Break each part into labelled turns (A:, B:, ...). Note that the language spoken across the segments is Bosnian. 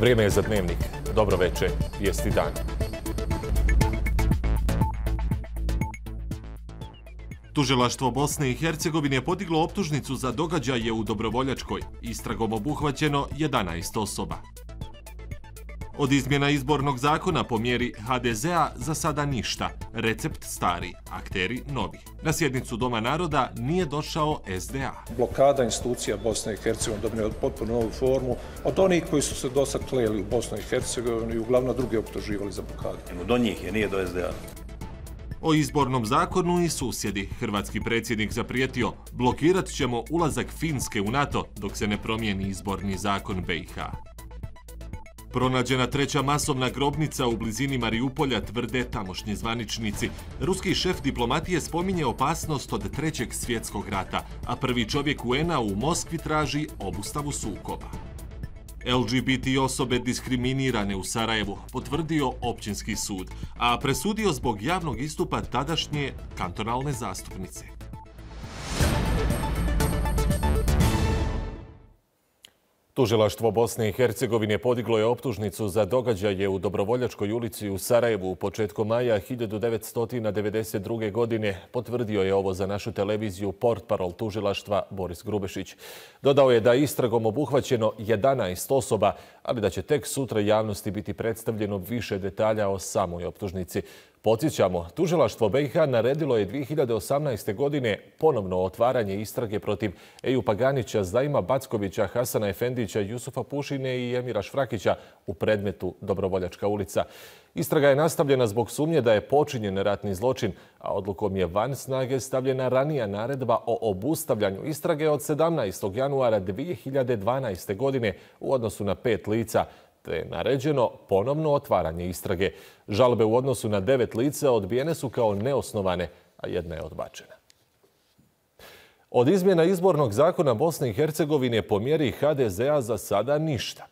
A: Vrijeme je za dnevnik. Dobro večer, jesti dan. Tužilaštvo Bosne i Hercegovine je podiglo optužnicu za događaje u Dobrovoljačkoj. Istragom obuhvaćeno 11 osoba. Od izmjena izbornog zakona po mjeri HDZ-a za sada ništa. Recept stari, akteri novi. Na sjednicu Doma naroda nije došao SDA.
B: Blokada institucija Bosne i Hercegovine dobne od potpuno novu formu od onih koji su se dosad klejeli u Bosnu i Hercegovini i uglavno druge optuživali za blokadu.
C: Do njih je, nije do SDA.
A: O izbornom zakonu i susjedi. Hrvatski predsjednik zaprijetio blokirat ćemo ulazak Finske u NATO dok se ne promijeni izborni zakon BiH. Pronađena treća masovna grobnica u blizini Mariupolja tvrde tamošnji zvaničnici. Ruski šef diplomatije spominje opasnost od trećeg svjetskog rata, a prvi čovjek UN-a u Moskvi traži obustavu sukoba. LGBT osobe diskriminirane u Sarajevu potvrdio općinski sud, a presudio zbog javnog istupa tadašnje kantonalne zastupnice. Tužilaštvo Bosne i Hercegovine podiglo je optužnicu za događaje u Dobrovoljačkoj ulici u Sarajevu u početku maja 1992. godine. Potvrdio je ovo za našu televiziju portparol tužilaštva Boris Grubešić. Dodao je da je istragom obuhvaćeno 11 osoba, ali da će tek sutra javnosti biti predstavljeno više detalja o samoj optužnici. Podsjećamo, tužilaštvo BiH naredilo je 2018. godine ponovno otvaranje istrage protiv Eju Paganića, Zdaima Backovića, Hasana Efendića, Jusufa Pušine i Emira Švrakića u predmetu Dobrovoljačka ulica. Istraga je nastavljena zbog sumnje da je počinjen ratni zločin, a odlukom je van snage stavljena ranija naredba o obustavljanju istrage od 17. januara 2012. godine u odnosu na pet lica, te je naređeno ponovno otvaranje istrage. Žalbe u odnosu na devet lica odbijene su kao neosnovane, a jedna je odbačena. Od izmjena izbornog zakona Bosne i Hercegovine po mjeri HDZ-a za sada ništa.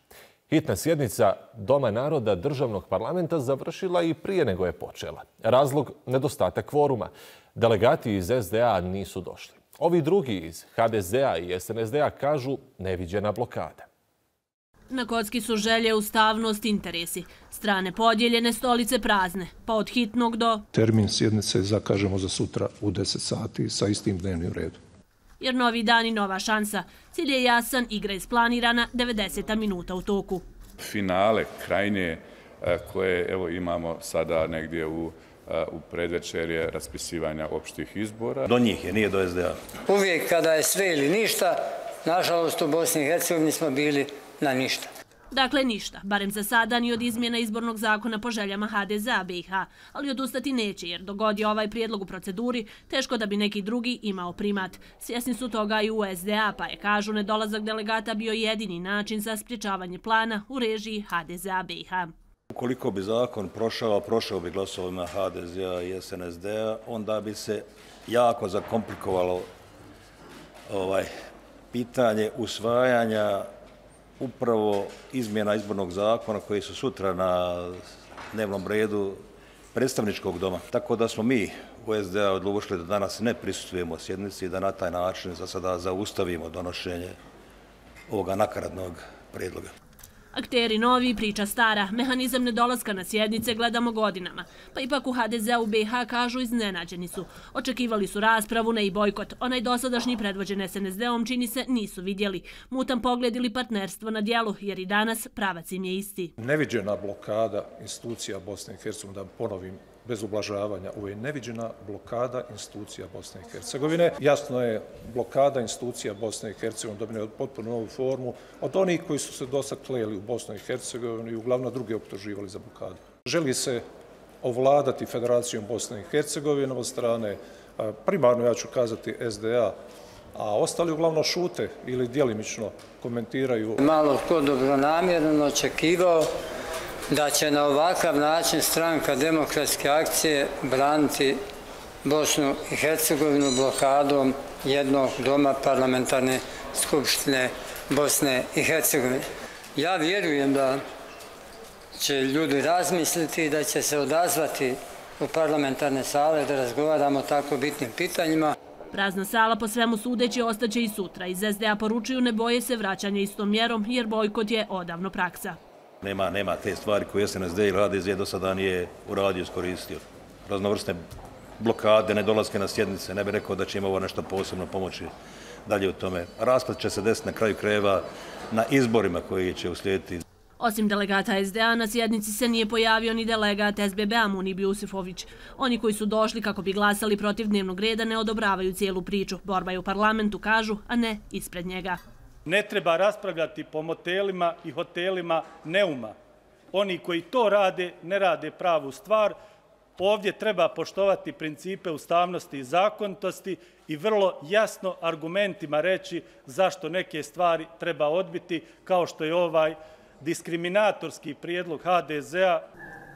A: Hitna sjednica Doma naroda državnog parlamenta završila i prije nego je počela. Razlog nedostatak kvoruma. Delegati iz SDA nisu došli. Ovi drugi iz HDZ-a i SNSD-a kažu neviđena blokada.
D: Na kocki su želje, ustavnost, interesi. Strane podijeljene, stolice prazne. Pa od hitnog do...
B: Termin sjednice zakažemo za sutra u 10 sati sa istim dnevnim redom.
D: Jer novi dan i nova šansa. Cilj je jasan, igra je isplanirana, 90 minuta u toku.
E: Finale, krajnje, e, koje evo imamo sada negdje u e, u predvečerje raspisivanja opštih izbora.
C: Do njih je, nije do SDA.
F: Uvijek kada je sve ili ništa, nažalost u Bosni i Hercegovini smo bili na ništa.
D: Dakle, ništa, barem za sada ni od izmjena izbornog zakona po željama HDZ-a BiH, ali odustati neće jer dogodi ovaj prijedlog u proceduri, teško da bi neki drugi imao primat. Svjesni su toga i u SDA, pa je, kažu, nedolazak delegata bio jedini način za spriječavanje plana u režiji HDZ-a BiH.
C: Ukoliko bi zakon prošao, prošao bi glasovima HDZ-a i SNSD-a, onda bi se jako zakomplikovalo ovaj pitanje usvajanja upravo izmjena izbornog zakona koji su sutra na dnevnom redu predstavničkog doma. Tako da smo mi u SDA odlučili da danas ne prisutujemo sjednici i da na taj način za sada zaustavimo donošenje ovoga nakaradnog predloga.
D: Akteri novi, priča stara, mehanizam nedolaska na sjednice gledamo godinama. Pa ipak u HDZ u BiH kažu iznenađeni su. Očekivali su raspravu, ne i bojkot. Onaj dosadašnji predvođen SNSD-om čini se nisu vidjeli. Mutan pogled ili partnerstvo na dijelu, jer i danas pravac im je isti.
B: Neviđena blokada institucija Bosne i Hercegovine, da ponovim, bez ublažavanja. Ovo je neviđena blokada institucija Bosne i Hercegovine. Jasno je, blokada institucija Bosne i Hercegovine dobine od potpuno novu formu od onih koji su se dosad kleli u Bosnu i Hercegovini i uglavnom druge optuživali za blokadu. Želi se ovladati Federacijom Bosne i Hercegovine od strane, primarno ja ću kazati SDA, a ostali uglavnom šute ili dijelimično komentiraju.
F: Malo ko dobro namjerno očekivao da će na ovakav način stranka demokratske akcije braniti Bosnu i Hercegovinu blokadom jednog doma parlamentarne skupštine Bosne i Hercegovine. Ja vjerujem da će ljudi razmisliti i da će se odazvati u parlamentarne sale da razgovaramo o tako bitnim pitanjima.
D: Prazna sala po svemu sudeći ostaće i sutra. Iz SDA poručuju ne boje se vraćanja istom mjerom jer bojkot je odavno praksa.
C: Nema, nema te stvari koje SNSD ili HDZ do sada nije uradio, iskoristio. Raznovrstne blokade, nedolaske na sjednice, ne bih rekao da će im ovo nešto posebno pomoći dalje u tome. Raspad će se desiti na kraju krajeva na izborima koji će uslijediti.
D: Osim delegata SDA, na sjednici se nije pojavio ni delegat SBB-a Munib Jusifović. Oni koji su došli kako bi glasali protiv dnevnog reda ne odobravaju cijelu priču. Borba je u parlamentu, kažu, a ne ispred njega.
G: Ne treba raspravljati po motelima i hotelima neuma. Oni koji to rade, ne rade pravu stvar. Ovdje treba poštovati principe ustavnosti i zakontosti i vrlo jasno argumentima reći zašto neke stvari treba odbiti, kao što je ovaj diskriminatorski prijedlog HDZ-a.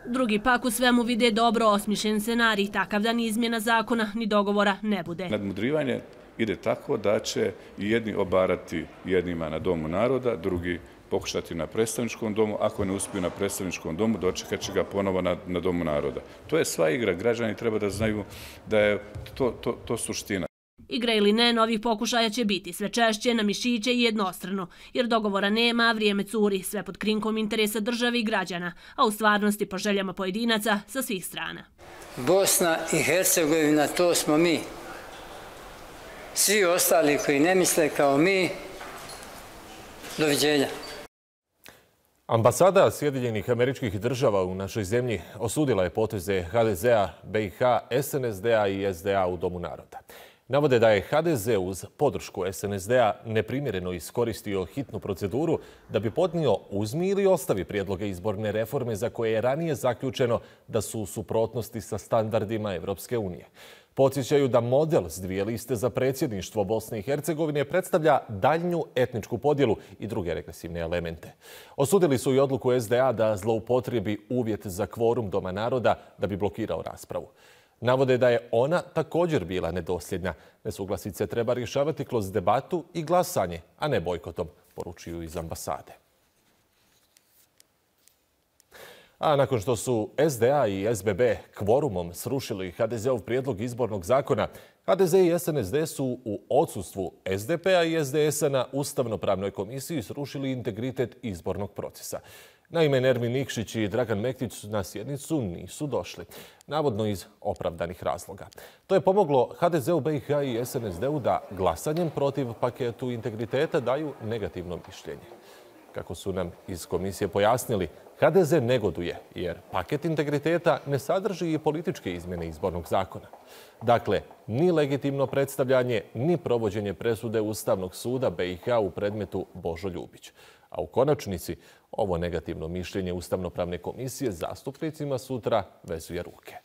D: Drugi pak u svemu vide dobro osmišljen scenarij, takav da ni izmjena zakona ni dogovora ne bude.
E: Nadmudrivanje ide tako da će jedni obarati jednima na domu naroda, drugi pokušati na predstavničkom domu, ako ne uspiju na predstavničkom domu, dočekat će ga ponovo na, na domu naroda. To je sva igra, građani treba da znaju da je to, to, to suština.
D: Igra ili ne, novih pokušaja će biti sve češće na mišiće i jednostrano, jer dogovora nema, vrijeme curi, sve pod krinkom interesa države i građana, a u stvarnosti po željama pojedinaca sa svih strana.
F: Bosna i Hercegovina, to smo mi. Svi ostali koji ne misle kao mi, doviđenja.
A: Ambasada Sjedinjenih američkih država u našoj zemlji osudila je poteze HDZ-a, BiH, SNSD-a i SDA u Domu naroda. Navode da je HDZ uz podršku SNSD-a neprimjereno iskoristio hitnu proceduru da bi podnio uzmi ili ostavi prijedloge izborne reforme za koje je ranije zaključeno da su u suprotnosti sa standardima Evropske unije. Podsjećaju da model s dvije liste za predsjedništvo Bosne i Hercegovine predstavlja daljnju etničku podjelu i druge regresivne elemente. Osudili su i odluku SDA da zloupotrebi uvjet za kvorum Doma naroda da bi blokirao raspravu. Navode da je ona također bila nedosljedna. Nesuglasice treba rješavati kroz debatu i glasanje, a ne bojkotom, poručuju iz ambasade. A nakon što su SDA i SBB kvorumom srušili HDZ-ov prijedlog izbornog zakona, HDZ i SNSD su u odsustvu SDP-a i SDS-a na Ustavno-pravnoj komisiji srušili integritet izbornog procesa. Naime, Nermin Nikšić i Dragan Mektić na sjednicu nisu došli, navodno iz opravdanih razloga. To je pomoglo HDZ-u, BiH i SNSD-u da glasanjem protiv paketu integriteta daju negativno mišljenje. Kako su nam iz komisije pojasnili, HDZ negoduje jer paket integriteta ne sadrži i političke izmjene izbornog zakona. Dakle, ni legitimno predstavljanje, ni provođenje presude Ustavnog suda BiH u predmetu Božo Ljubić. A u konačnici, ovo negativno mišljenje Ustavnopravne komisije zastupnicima sutra vezuje ruke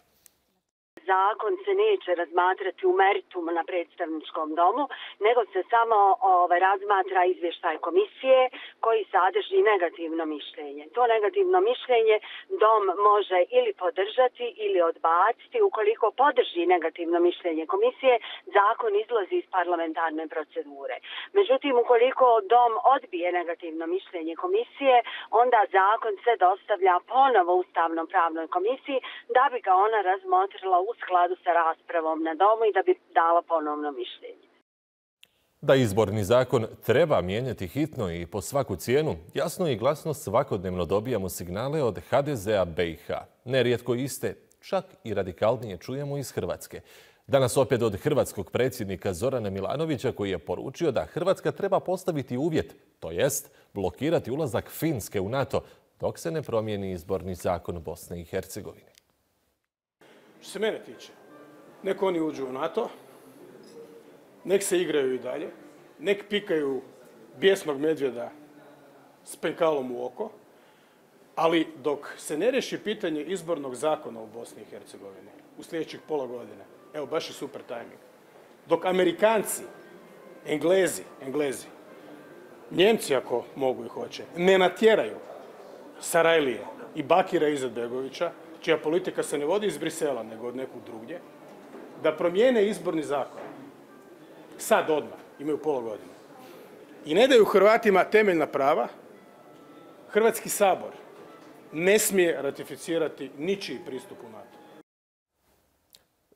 H: zakon se neće razmatrati u meritumu na predstavničkom domu, nego se samo ovaj, razmatra izvještaj komisije koji sadrži negativno mišljenje. To negativno mišljenje dom može ili podržati ili odbaciti. Ukoliko podrži negativno mišljenje komisije, zakon izlazi iz parlamentarne procedure. Međutim, ukoliko dom odbije negativno mišljenje komisije, onda zakon se dostavlja ponovo Ustavnom pravnoj komisiji da bi ga ona razmotrila u skladu sa raspravom na domu i da bi dala ponovno mišljenje.
A: Da izborni zakon treba mijenjati hitno i po svaku cijenu, jasno i glasno svakodnevno dobijamo signale od HDZ-a BiH. Nerijetko iste, čak i radikalnije čujemo iz Hrvatske. Danas opet od hrvatskog predsjednika Zorana Milanovića koji je poručio da Hrvatska treba postaviti uvjet, to jest blokirati ulazak Finske u NATO, dok se ne promijeni izborni zakon Bosne i Hercegovine.
I: Što se mene tiče, nek oni uđu u NATO, nek se igraju i dalje, nek pikaju bijesnog medvjeda s penkalom u oko, ali dok se ne reši pitanje izbornog zakona u Bosni i Hercegovini u sljedećih pola godine, evo baš je super tajming, dok Amerikanci, Englezi, Englezi, Njemci ako mogu i hoće, ne natjeraju Sarajlije i Bakira Izetbegovića, čija politika se ne vodi iz Brisela, nego od nekog drugdje, da promijene izborni zakon. Sad odmah, imaju pola godine. I ne daju Hrvatima temeljna prava, Hrvatski sabor ne smije ratificirati ničiji pristup u NATO.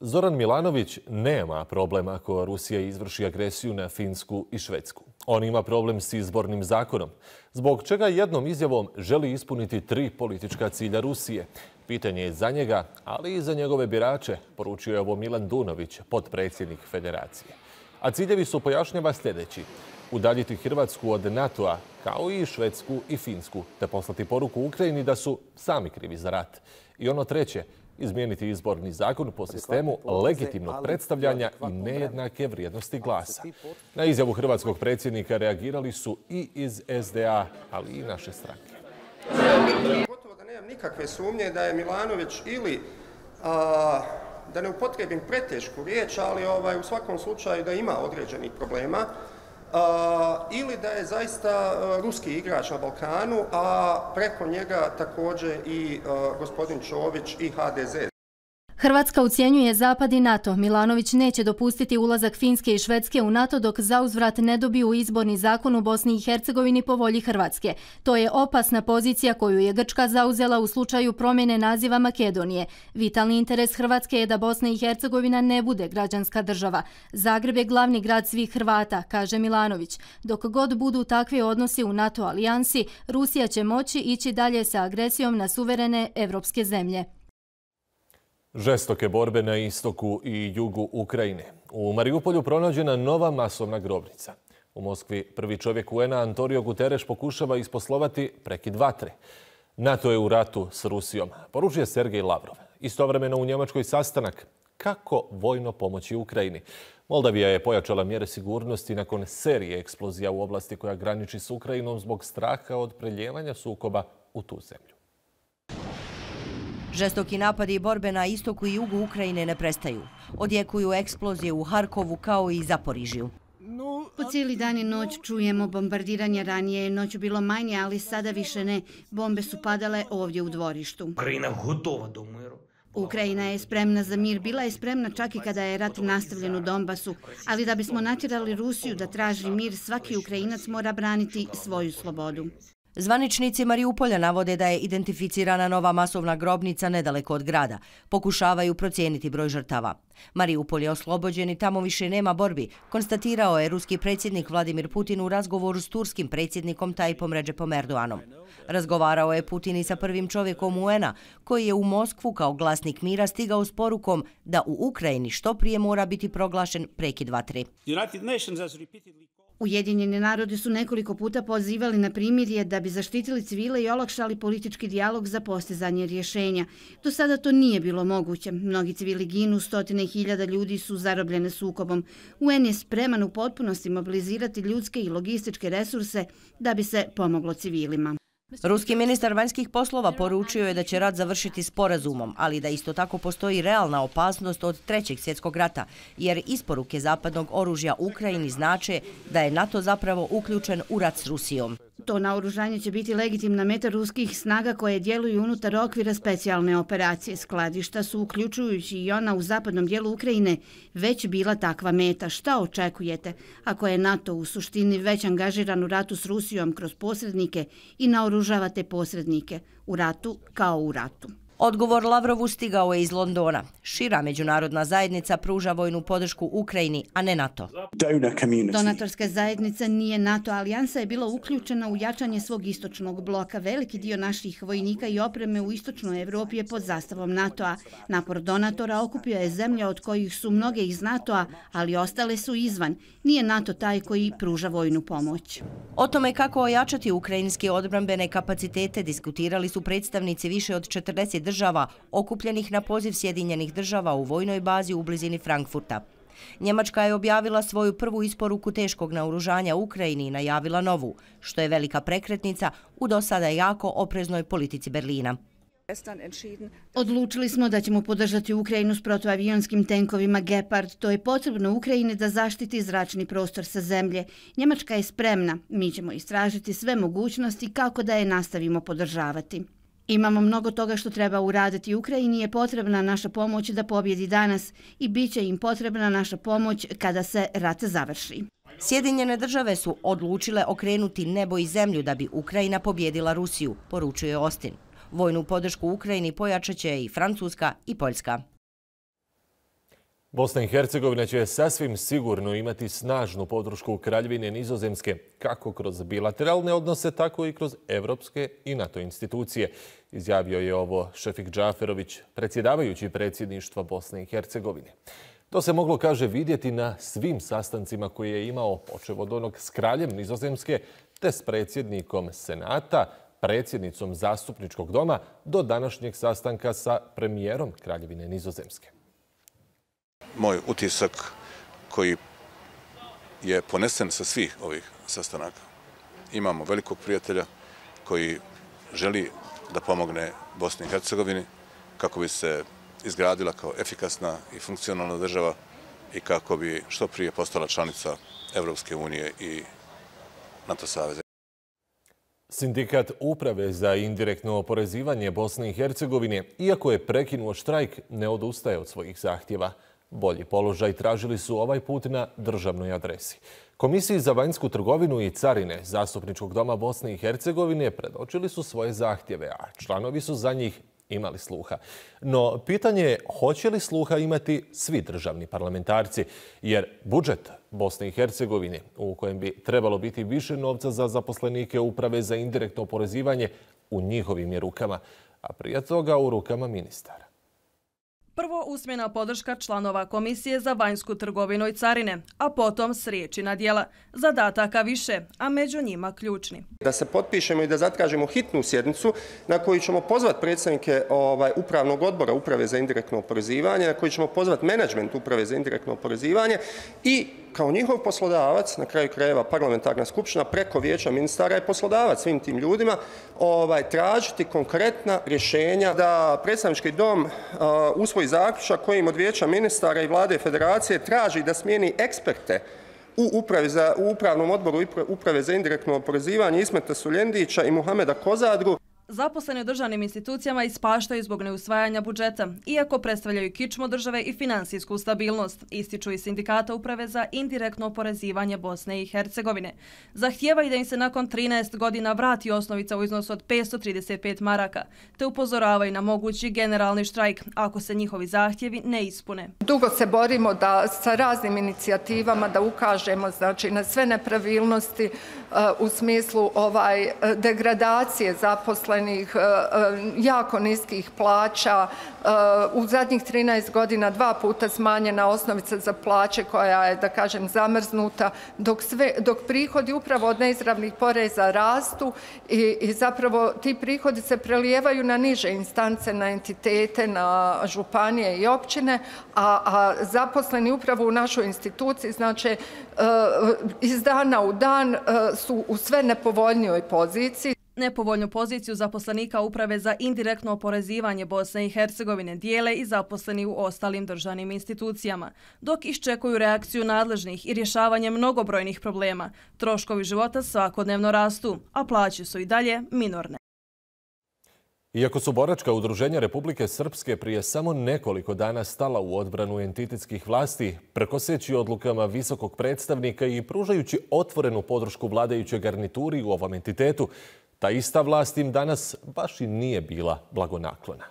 A: Zoran Milanović nema problem ako Rusija izvrši agresiju na Finsku i Švedsku. On ima problem s izbornim zakonom, zbog čega jednom izjavom želi ispuniti tri politička cilja Rusije. Pitanje je za njega, ali i za njegove birače, poručio je ovo Milan Dunović, podpredsjednik federacije. A ciljevi su pojašnjava sljedeći. Udaljiti Hrvatsku od NATO-a, kao i Švedsku i Finsku, te poslati poruku Ukrajini da su sami krivi za rat. I ono treće, izmijeniti izborni zakon po sistemu legitimnog predstavljanja i nejednake vrijednosti glasa. Na izjavu hrvatskog predsjednika reagirali su i iz SDA, ali i naše stranke.
J: Gotovo da nemam nikakve sumnje da je Milanović ili da ne upotrebim pretešku riječ, ali ovaj, u svakom slučaju da ima određenih problema, ili da je zaista ruski igrač na Balkanu, a preko njega također i gospodin Čović i HDZ.
K: Hrvatska ucijenjuje Zapad i NATO. Milanović neće dopustiti ulazak Finske i Švedske u NATO dok za uzvrat ne dobiju izborni zakon u Bosni i Hercegovini po volji Hrvatske. To je opasna pozicija koju je Grčka zauzela u slučaju promjene naziva Makedonije. Vitalni interes Hrvatske je da Bosna i Hercegovina ne bude građanska država. Zagreb je glavni grad svih Hrvata, kaže Milanović. Dok god budu takvi odnosi u NATO alijansi, Rusija će moći ići dalje sa agresijom na suverene evropske zemlje.
A: Žestoke borbe na istoku i jugu Ukrajine. U Mariupolju pronađena nova masovna grobnica. U Moskvi prvi čovjek UN-a Antonio Guterres pokušava isposlovati prekid vatre. NATO je u ratu s Rusijom, poručuje Sergej Lavrov. Istovremeno u Njemačkoj sastanak kako vojno pomoći Ukrajini. Moldavija je pojačala mjere sigurnosti nakon serije eksplozija u oblasti koja graniči s Ukrajinom zbog straha od preljevanja sukoba u tu zemlju.
L: Žestoki napadi i borbe na istoku i jugu Ukrajine ne prestaju. Odjekuju eksplozije u Harkovu kao i Zaporižiju.
M: Po cijeli dan i noć čujemo bombardiranje ranije. Noć bilo manje, ali sada više ne. Bombe su padale ovdje u dvorištu. Ukrajina je spremna za mir. Bila je spremna čak i kada je rat nastavljen u Donbasu. Ali da bismo natjerali Rusiju da traži mir, svaki Ukrajinac mora braniti svoju slobodu.
L: Zvaničnici Mariupolja navode da je identificirana nova masovna grobnica nedaleko od grada. Pokušavaju procijeniti broj žrtava. Mariupol je oslobođen i tamo više nema borbi, konstatirao je ruski predsjednik Vladimir Putin u razgovoru s turskim predsjednikom Tajpom Ređepom Erdoanom. Razgovarao je Putin i sa prvim čovjekom UN-a, koji je u Moskvu kao glasnik mira stigao s porukom da u Ukrajini što prije mora biti proglašen prekid vatre.
M: Ujedinjeni narodi su nekoliko puta pozivali na primirje da bi zaštitili civile i olakšali politički dijalog za postizanje rješenja. Do sada to nije bilo moguće. Mnogi civili ginu, stotine hiljada ljudi su zarobljene sukobom. UN je spreman u potpunosti mobilizirati ljudske i logističke resurse da bi se pomoglo civilima.
L: Ruski ministar vanjskih poslova poručio je da će rat završiti sporazumom, ali da isto tako postoji realna opasnost od trećeg svjetskog rata, jer isporuke zapadnog oružja Ukrajini znače da je NATO zapravo uključen u rat s Rusijom.
M: To naoružanje će biti legitimna meta ruskih snaga koje djeluju unutar okvira specijalne operacije. Skladišta su, uključujući i ona u zapadnom dijelu Ukrajine, već bila takva meta. Šta očekujete ako je NATO u suštini već angažiran u ratu s Rusijom kroz posrednike i naoružavate posrednike u ratu kao u ratu?
L: Odgovor Lavrovu stigao je iz Londona. Šira međunarodna zajednica pruža vojnu podršku Ukrajini, a ne NATO.
M: Donatorska zajednica nije NATO. Alijansa je bila uključena u jačanje svog istočnog bloka. Veliki dio naših vojnika i opreme u istočnoj Evropi je pod zastavom NATO-a. Napor donatora okupio je zemlja od kojih su mnoge iz NATO-a, ali ostale su izvan. Nije NATO taj koji pruža vojnu pomoć.
L: O tome kako ojačati ukrajinske odbrambene kapacitete diskutirali su predstavnici više od 40 država država okupljenih na poziv Sjedinjenih država u vojnoj bazi u blizini Frankfurta. Njemačka je objavila svoju prvu isporuku teškog naoružanja Ukrajini i najavila novu, što je velika prekretnica u do sada jako opreznoj politici Berlina.
M: Odlučili smo da ćemo podržati Ukrajinu s protoavionskim tenkovima Gepard. To je potrebno Ukrajini da zaštiti zračni prostor sa zemlje. Njemačka je spremna. Mi ćemo istražiti sve mogućnosti kako da je nastavimo podržavati. Imamo mnogo toga što treba uraditi. Ukrajini je potrebna naša pomoć da pobjedi danas i bit će im potrebna naša pomoć kada se rat završi.
L: Sjedinjene države su odlučile okrenuti nebo i zemlju da bi Ukrajina pobjedila Rusiju, poručuje Ostin. Vojnu podršku Ukrajini pojačat će i Francuska i Poljska.
A: Bosna i Hercegovina će sasvim sigurno imati snažnu podršku Kraljevine Nizozemske, kako kroz bilateralne odnose, tako i kroz evropske i NATO institucije. Izjavio je ovo Šefik Džaferović, predsjedavajući predsjedništva Bosne i Hercegovine. To se moglo, kaže, vidjeti na svim sastancima koje je imao počev od onog s kraljem Nizozemske, te s predsjednikom Senata, predsjednicom zastupničkog doma, do današnjeg sastanka sa premijerom Kraljevine Nizozemske
N: moj utisak koji je ponesen sa svih ovih sastanaka. Imamo velikog prijatelja koji želi da pomogne Bosni i Hercegovini kako bi se izgradila kao efikasna i funkcionalna država i kako bi što prije postala članica Evropske unije i NATO saveza.
A: Sindikat Uprave za indirektno oporezivanje Bosne i Hercegovine, iako je prekinuo štrajk, ne odustaje od svojih zahtjeva. Bolji položaj tražili su ovaj put na državnoj adresi. Komisiji za vanjsku trgovinu i carine Zastupničkog doma Bosne i Hercegovine predočili su svoje zahtjeve, a članovi su za njih imali sluha. No, pitanje je hoće li sluha imati svi državni parlamentarci, jer budžet Bosne i Hercegovine, u kojem bi trebalo biti više novca za zaposlenike uprave za indirektno oporezivanje, u njihovim je rukama, a prije toga u rukama ministara.
O: Prvo usmjena podrška članova Komisije za vanjsku trgovinu i carine, a potom s riječi na dijela. Zadataka više, a među njima ključni.
J: Da se potpišemo i da zatražimo hitnu sjednicu na koju ćemo pozvat predstavnike ovaj, upravnog odbora Uprave za indirektno oporezivanje, na koju ćemo pozvat menadžment Uprave za indirektno oporezivanje i kao njihov poslodavac, na kraju krajeva parlamentarna skupština, preko vijeća ministara je poslodavac svim tim ljudima, ovaj, tražiti konkretna rješenja da predstavnički dom uh, usvoji zaključak kojim od vijeća ministara i vlade federacije traži da smijeni eksperte u, upravi za, u upravnom odboru Uprave za indirektno oporezivanje Ismeta Suljendića i Muhameda Kozadru.
O: Zaposleni u državnim institucijama ispaštaju zbog neusvajanja budžeta, iako predstavljaju kičmo države i finansijsku stabilnost, ističu i sindikata uprave za indirektno oporezivanje Bosne i Hercegovine. Zahtijeva i da im se nakon 13 godina vrati osnovica u iznosu od 535 maraka, te upozoravaju na mogući generalni štrajk ako se njihovi zahtjevi ne ispune.
P: Dugo se borimo da sa raznim inicijativama da ukažemo znači, na sve nepravilnosti uh, u smislu ovaj e, degradacije zaposlenih zaposlenih, e, e, jako niskih plaća, e, u zadnjih 13 godina dva puta smanjena osnovica za plaće koja je, da kažem, zamrznuta, dok, sve, dok prihodi upravo od neizravnih poreza rastu i, i zapravo ti prihodi se prelijevaju na niže instance, na entitete, na županije i općine, a, a zaposleni upravo u našoj instituciji, znači iz dana u dan su u sve nepovoljnijoj poziciji.
O: Nepovoljnu poziciju zaposlenika Uprave za indirektno oporezivanje Bosne i Hercegovine dijele i zaposleni u ostalim državnim institucijama, dok iščekuju reakciju nadležnih i rješavanje mnogobrojnih problema. Troškovi života svakodnevno rastu, a plaće su i dalje minorne.
A: Iako su boračka udruženja Republike Srpske prije samo nekoliko dana stala u odbranu entitetskih vlasti, prekoseći odlukama visokog predstavnika i pružajući otvorenu podršku vladajućoj garnituri u ovom entitetu, Ta ista vlast im danas baš i nije bila blagonaklona.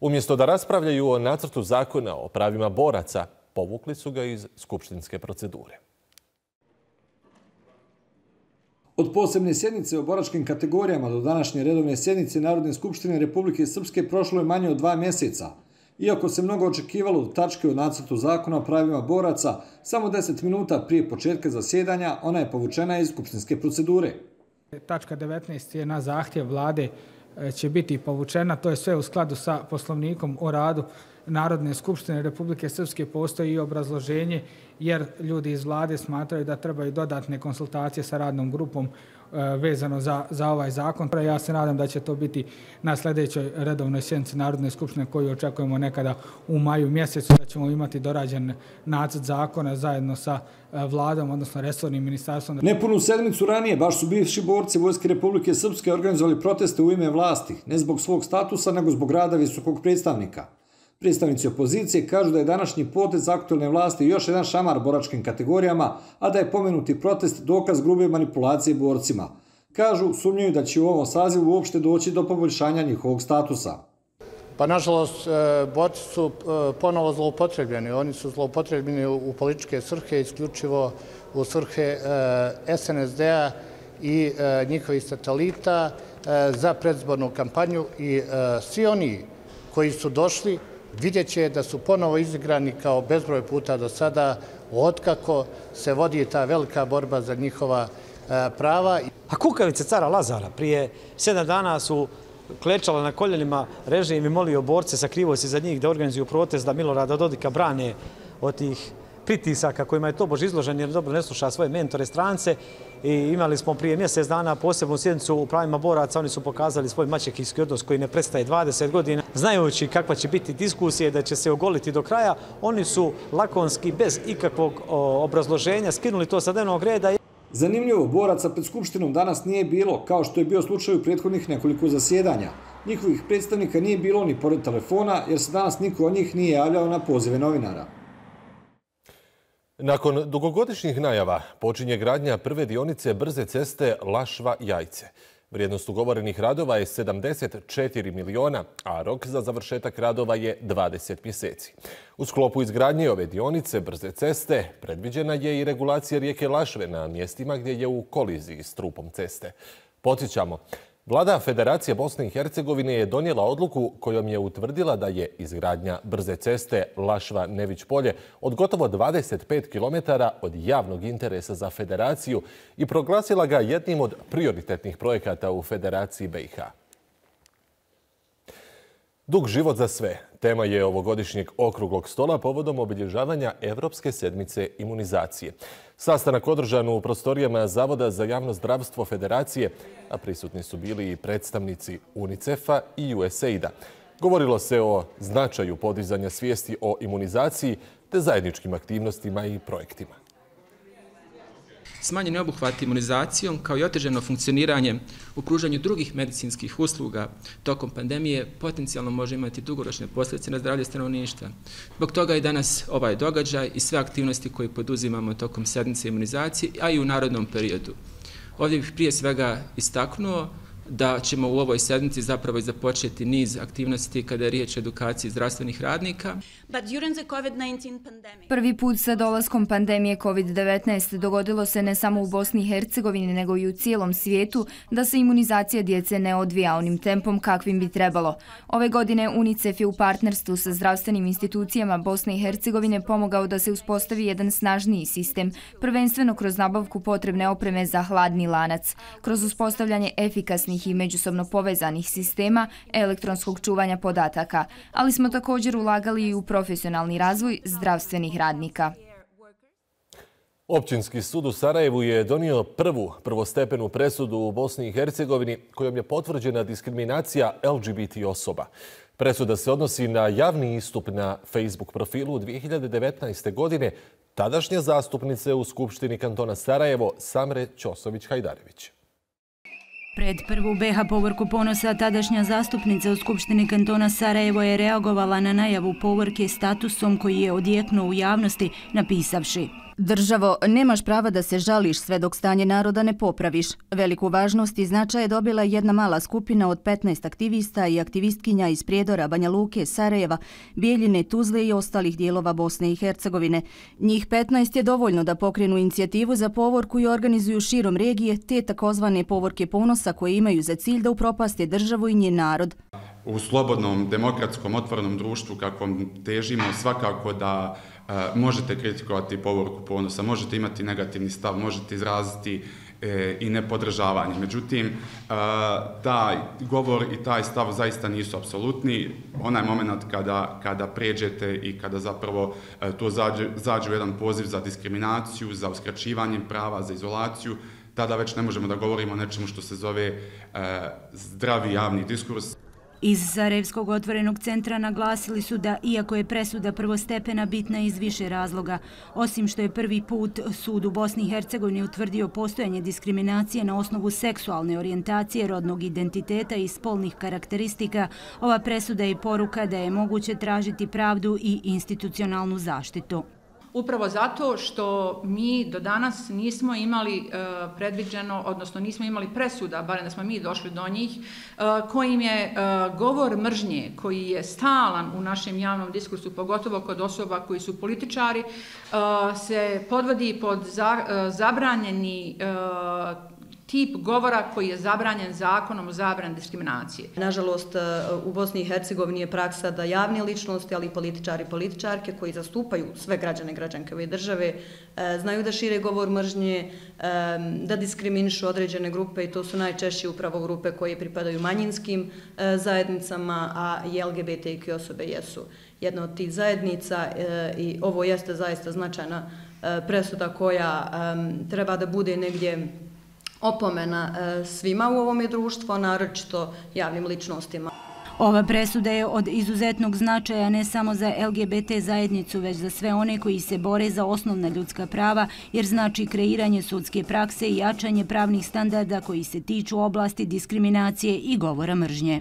A: Umjesto da raspravljaju o nacrtu zakona o pravima boraca, povukli su ga iz skupštinske procedure.
Q: Od posebne sjednice o boračkim kategorijama do današnje redovne sjednice Narodne skupštine Republike Srpske prošlo je manje od dva mjeseca. Iako se mnogo očekivalo od tačke o nacrtu zakona o pravima boraca, samo 10 minuta prije početka zasjedanja ona je povučena iz skupštinske procedure.
R: Tačka 19 je na zahtjev vlade e, će biti povučena. To je sve u skladu sa poslovnikom o radu Narodne skupštine Republike Srpske. Postoji i obrazloženje jer ljudi iz vlade smatraju da trebaju dodatne konsultacije sa radnom grupom e, vezano za, za ovaj zakon. Ja se nadam da će to biti na sljedećoj redovnoj sjednici Narodne skupštine koju očekujemo nekada u maju mjesecu da ćemo imati dorađen nacrt zakona zajedno sa e, vladom, odnosno resornim ministarstvom.
Q: Nepunu sedmicu ranije baš su bivši borci Vojske Republike Srpske organizovali proteste u ime vlasti, ne zbog svog statusa, nego zbog rada visokog predstavnika. Predstavnici opozicije kažu da je današnji potez aktualne vlasti još jedan šamar boračkim kategorijama, a da je pomenuti protest dokaz grube manipulacije borcima. Kažu, sumnjaju da će u ovom sazivu uopšte doći do poboljšanja njihovog statusa.
S: Pa, nažalost, e, borci su e, ponovo zloupotrebljeni. Oni su zloupotrebljeni u političke svrhe, isključivo u svrhe e, SNSD-a i njihovih satelita za predzbornu kampanju. I svi oni koji su došli vidjet će da su ponovo izigrani kao bezbroj puta do sada otkako se vodi ta velika borba za njihova e, prava.
T: A kukavice cara Lazara prije sedam dana su klečala na koljenima režim i molio borce sa krivosti za njih da organizuju protest da Milorada Dodika brane od tih pritisaka kojima je to bož izložen jer dobro ne sluša svoje mentore strance i imali smo prije mjesec dana posebnu sjednicu u pravima boraca, oni su pokazali svoj maćekijski odnos koji ne prestaje 20 godina. Znajući kakva će biti diskusije da će se ogoliti do kraja, oni su lakonski bez ikakvog obrazloženja skinuli to sa dnevnog reda.
Q: Zanimljivo, boraca pred Skupštinom danas nije bilo, kao što je bio slučaj u prethodnih nekoliko zasjedanja. Njihovih predstavnika nije bilo ni pored telefona, jer se danas niko od njih nije javljao na pozive novinara.
A: Nakon dugogodišnjih najava počinje gradnja prve dionice brze ceste Lašva-Jajce. Vrijednost ugovorenih radova je 74 miliona, a rok za završetak radova je 20 mjeseci. U sklopu izgradnje ove dionice brze ceste predviđena je i regulacija rijeke Lašve na mjestima gdje je u koliziji s trupom ceste. Podsjećamo, Vlada Federacije Bosne i Hercegovine je donijela odluku kojom je utvrdila da je izgradnja brze ceste Lašva-Nević polje od gotovo 25 km od javnog interesa za federaciju i proglasila ga jednim od prioritetnih projekata u Federaciji BiH. Dug život za sve. Tema je ovogodišnjeg okruglog stola povodom obilježavanja Evropske sedmice imunizacije. Sastanak održan u prostorijama Zavoda za javno zdravstvo Federacije, a prisutni su bili i predstavnici UNICEF-a i USAID-a. Govorilo se o značaju podizanja svijesti o imunizaciji te zajedničkim aktivnostima i projektima
U: smanjeni obuhvat imunizacijom kao i oteženo funkcioniranje u pružanju drugih medicinskih usluga tokom pandemije potencijalno može imati dugoročne posljedice na zdravlje stanovništva. Zbog toga i danas ovaj događaj i sve aktivnosti koje poduzimamo tokom sedmice imunizacije, a i u narodnom periodu. Ovdje bih prije svega istaknuo da ćemo u ovoj sedmici zapravo i započeti niz aktivnosti kada je riječ o edukaciji zdravstvenih radnika.
V: Prvi put sa dolaskom pandemije COVID-19 dogodilo se ne samo u Bosni i Hercegovini, nego i u cijelom svijetu da se imunizacija djece ne odvija onim tempom kakvim bi trebalo. Ove godine UNICEF je u partnerstvu sa zdravstvenim institucijama Bosne i Hercegovine pomogao da se uspostavi jedan snažniji sistem, prvenstveno kroz nabavku potrebne opreme za hladni lanac, kroz uspostavljanje efikasnih i međusobno povezanih sistema elektronskog čuvanja podataka, ali smo također ulagali i u profesionalni razvoj zdravstvenih radnika.
A: Općinski sud u Sarajevu je donio prvu prvostepenu presudu u Bosni i Hercegovini kojom je potvrđena diskriminacija LGBT osoba. Presuda se odnosi na javni istup na Facebook profilu 2019. godine tadašnje zastupnice u Skupštini kantona Sarajevo Samre Ćosović-Hajdarević.
W: Pred prvu BH povorku ponosa tadašnja zastupnica u Skupštini kantona Sarajevo je reagovala na najavu povorke statusom koji je odjeknuo u javnosti napisavši Državo, nemaš prava da se žališ sve dok stanje naroda ne popraviš. Veliku važnost i značaj je dobila jedna mala skupina od 15 aktivista i aktivistkinja iz Prijedora, Banja Luke, Sarajeva, Bijeljine, Tuzle i ostalih dijelova Bosne i Hercegovine. Njih 15 je dovoljno da pokrenu inicijativu za povorku i organizuju širom regije te takozvane povorke ponosa koje imaju za cilj da upropaste državu i njen narod.
X: U slobodnom, demokratskom, otvorenom društvu kakvom težimo svakako da Eh, možete kritikovati povorku ponosa, možete imati negativni stav, možete izraziti e, i nepodržavanje. Međutim, e, taj govor i taj stav zaista nisu apsolutni. Onaj moment kada, kada pređete i kada zapravo e, to zađe, zađe u jedan poziv za diskriminaciju, za uskraćivanje prava, za izolaciju, tada već ne možemo da govorimo o nečemu što se zove e, zdravi javni diskurs.
W: Iz Sarajevskog otvorenog centra naglasili su da, iako je presuda prvostepena bitna iz više razloga, osim što je prvi put sud u Bosni i Hercegovini utvrdio postojanje diskriminacije na osnovu seksualne orijentacije, rodnog identiteta i spolnih karakteristika, ova presuda je poruka da je moguće tražiti pravdu i institucionalnu zaštitu
Y: upravo zato što mi do danas nismo imali e, predviđeno, odnosno nismo imali presuda, barem da smo mi došli do njih, e, kojim je e, govor mržnje, koji je stalan u našem javnom diskursu, pogotovo kod osoba koji su političari, e, se podvodi pod e, zabranjeni e, tip govora koji je zabranjen zakonom o zabran diskriminacije.
Z: Nažalost, e, u Bosni i Hercegovini je praksa da javne ličnosti, ali i političari i političarke koji zastupaju sve građane i građanke ove države, e, znaju da šire govor mržnje, e, da diskriminišu određene grupe i to su najčešće upravo grupe koje pripadaju manjinskim zajednicama, a i LGBTQ osobe jesu jedna od tih zajednica i ovo jeste zaista značajna presuda koja treba da bude negdje opomena e, svima u ovom društvu, naročito javnim ličnostima.
W: Ova presuda je od izuzetnog značaja ne samo za LGBT zajednicu, već za sve one koji se bore za osnovna ljudska prava, jer znači kreiranje sudske prakse i jačanje pravnih standarda koji se tiču oblasti diskriminacije i govora mržnje.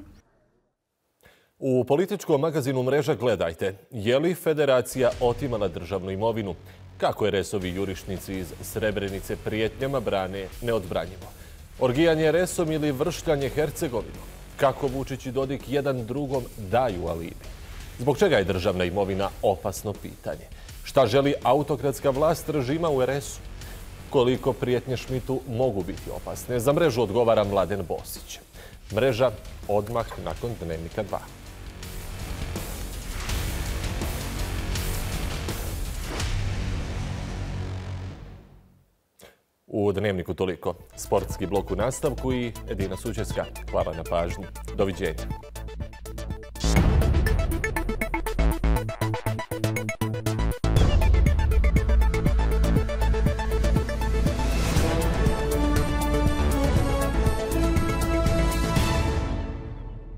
A: U političkom magazinu Mreža gledajte, je li federacija otimala državnu imovinu? Kako je resovi jurišnici iz Srebrenice prijetnjama brane neodbranjivo. Orgijanje resom ili vršljanje Hercegovinom. kako Vučić i Dodik jedan drugom daju alibi. Zbog čega je državna imovina opasno pitanje? Šta želi autokratska vlast režima u RS-u? Koliko prijetnje Šmitu mogu biti opasne? Za mrežu odgovara Mladen Bosić. Mreža odmah nakon dnevnika 2. U dnevniku toliko. Sportski blok u nastavku i Edina Sučeska. Hvala na pažnju. Doviđenja.